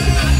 alright,